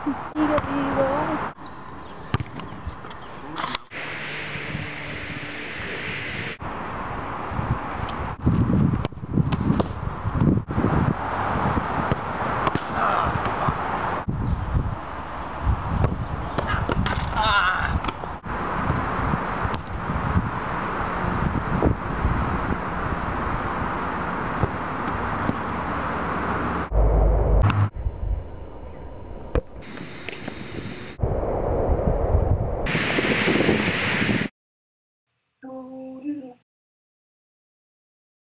一个一个。